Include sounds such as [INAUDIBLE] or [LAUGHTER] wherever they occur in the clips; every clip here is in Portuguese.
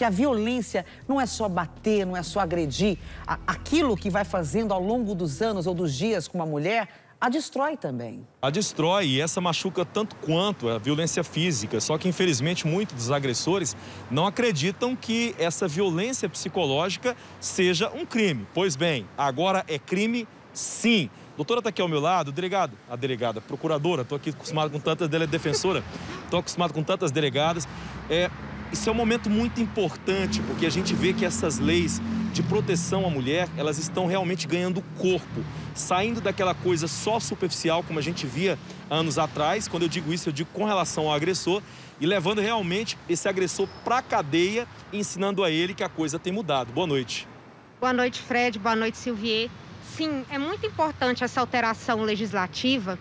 que a violência não é só bater, não é só agredir. Aquilo que vai fazendo ao longo dos anos ou dos dias com uma mulher a destrói também. A destrói e essa machuca tanto quanto a violência física. Só que, infelizmente, muitos dos agressores não acreditam que essa violência psicológica seja um crime. Pois bem, agora é crime sim. Doutora está aqui ao meu lado, delegado, a delegada, procuradora, estou aqui acostumado com tantas, dela é defensora, estou acostumado com tantas delegadas. É, isso é um momento muito importante, porque a gente vê que essas leis de proteção à mulher, elas estão realmente ganhando corpo, saindo daquela coisa só superficial, como a gente via anos atrás. Quando eu digo isso, eu digo com relação ao agressor, e levando realmente esse agressor para a cadeia, ensinando a ele que a coisa tem mudado. Boa noite. Boa noite, Fred. Boa noite, Silvier. Sim, é muito importante essa alteração legislativa,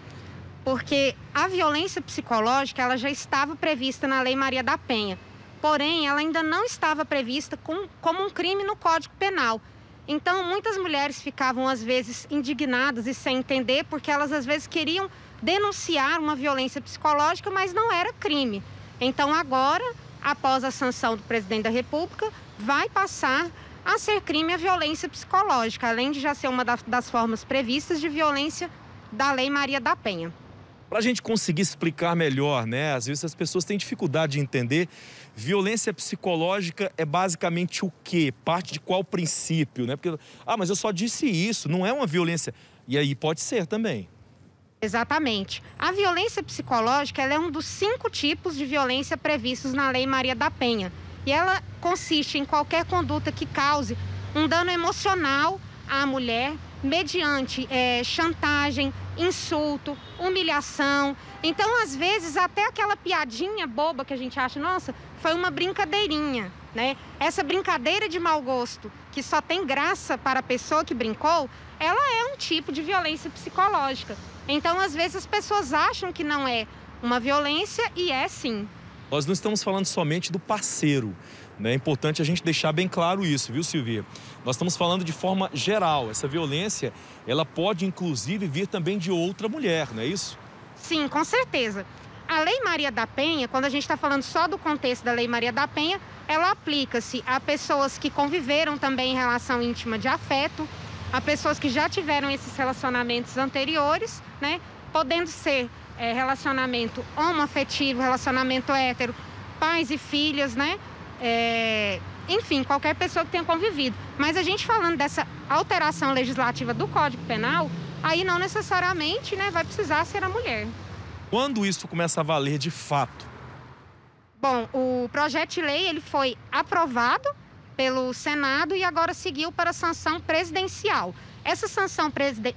porque a violência psicológica ela já estava prevista na Lei Maria da Penha porém ela ainda não estava prevista com, como um crime no Código Penal. Então, muitas mulheres ficavam às vezes indignadas e sem entender, porque elas às vezes queriam denunciar uma violência psicológica, mas não era crime. Então, agora, após a sanção do presidente da República, vai passar a ser crime a violência psicológica, além de já ser uma das formas previstas de violência da Lei Maria da Penha. Para a gente conseguir explicar melhor, né? Às vezes as pessoas têm dificuldade de entender. Violência psicológica é basicamente o quê? Parte de qual princípio, né? Porque, ah, mas eu só disse isso, não é uma violência. E aí pode ser também. Exatamente. A violência psicológica é um dos cinco tipos de violência previstos na Lei Maria da Penha. E ela consiste em qualquer conduta que cause um dano emocional à mulher, mediante é, chantagem, insulto, humilhação. Então, às vezes, até aquela piadinha boba que a gente acha, nossa, foi uma brincadeirinha, né? Essa brincadeira de mau gosto, que só tem graça para a pessoa que brincou, ela é um tipo de violência psicológica. Então, às vezes, as pessoas acham que não é uma violência e é sim. Nós não estamos falando somente do parceiro. Né? É importante a gente deixar bem claro isso, viu, Silvia? Nós estamos falando de forma geral. Essa violência, ela pode inclusive vir também de outra mulher, não é isso? Sim, com certeza. A Lei Maria da Penha, quando a gente está falando só do contexto da Lei Maria da Penha, ela aplica-se a pessoas que conviveram também em relação íntima de afeto, a pessoas que já tiveram esses relacionamentos anteriores, né? Podendo ser é, relacionamento homoafetivo, relacionamento hétero, pais e filhas, né? É, enfim, qualquer pessoa que tenha convivido. Mas a gente falando dessa alteração legislativa do Código Penal, aí não necessariamente né, vai precisar ser a mulher. Quando isso começa a valer de fato? Bom, o projeto de lei ele foi aprovado pelo Senado e agora seguiu para a sanção presidencial. Essa sanção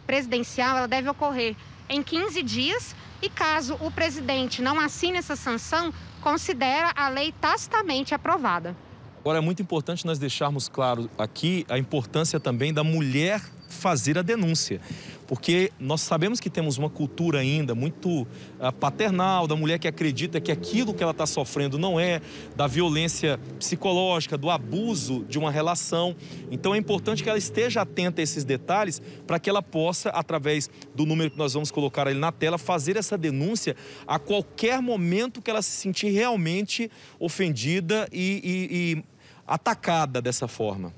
presidencial ela deve ocorrer em 15 dias e caso o presidente não assine essa sanção, considera a lei tacitamente aprovada. Agora é muito importante nós deixarmos claro aqui a importância também da mulher fazer a denúncia porque nós sabemos que temos uma cultura ainda muito uh, paternal da mulher que acredita que aquilo que ela está sofrendo não é da violência psicológica, do abuso de uma relação. Então é importante que ela esteja atenta a esses detalhes para que ela possa, através do número que nós vamos colocar ali na tela, fazer essa denúncia a qualquer momento que ela se sentir realmente ofendida e, e, e atacada dessa forma.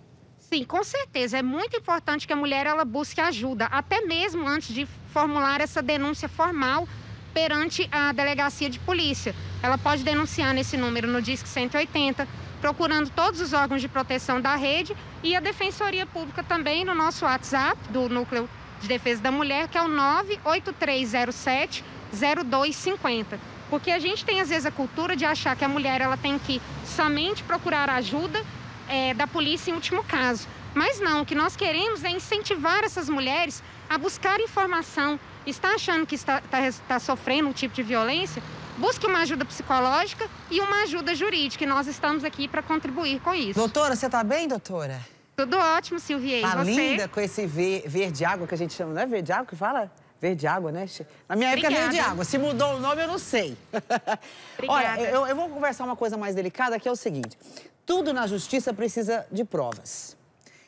Sim, com certeza. É muito importante que a mulher ela busque ajuda, até mesmo antes de formular essa denúncia formal perante a delegacia de polícia. Ela pode denunciar nesse número no Disque 180, procurando todos os órgãos de proteção da rede e a Defensoria Pública também no nosso WhatsApp do Núcleo de Defesa da Mulher, que é o 98307 0250. Porque a gente tem às vezes a cultura de achar que a mulher ela tem que somente procurar ajuda é, da polícia em último caso. Mas não, o que nós queremos é incentivar essas mulheres a buscar informação. Está achando que está, está, está sofrendo um tipo de violência? Busque uma ajuda psicológica e uma ajuda jurídica. E nós estamos aqui para contribuir com isso. Doutora, você está bem, doutora? Tudo ótimo, Silvia. Tá linda com esse verde água que a gente chama, não é verde água que fala? Verde água, né? Na minha época Obrigada. verde água. Se mudou o nome, eu não sei. [LAUGHS] Olha, eu, eu, vou conversar uma coisa mais delicada, que é o seguinte. Tudo na justiça precisa de provas.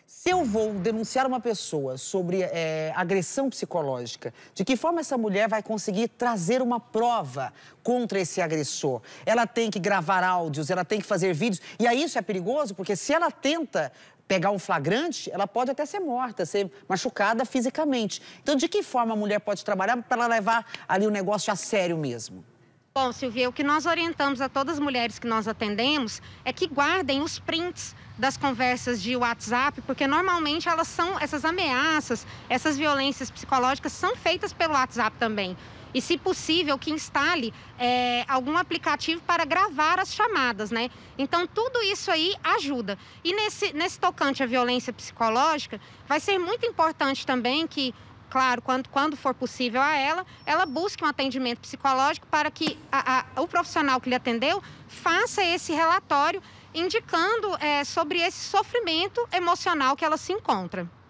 Se eu vou denunciar uma pessoa sobre é, agressão psicológica, de que forma essa mulher vai conseguir trazer uma prova contra esse agressor? Ela tem que gravar áudios, ela tem que fazer vídeos. E aí isso é perigoso, porque se ela tenta pegar um flagrante, ela pode até ser morta, ser machucada fisicamente. Então, de que forma a mulher pode trabalhar para ela levar ali o negócio a sério mesmo? Bom, Silvia, o que nós orientamos a todas as mulheres que nós atendemos é que guardem os prints das conversas de WhatsApp, porque normalmente elas são essas ameaças, essas violências psicológicas são feitas pelo WhatsApp também. E, se possível, que instale é, algum aplicativo para gravar as chamadas, né? Então, tudo isso aí ajuda. E nesse, nesse tocante à violência psicológica, vai ser muito importante também que claro, quando, quando for possível a ela, ela busque um atendimento psicológico para que a, a, o profissional que lhe atendeu faça esse relatório indicando é, sobre esse sofrimento emocional que ela se encontra.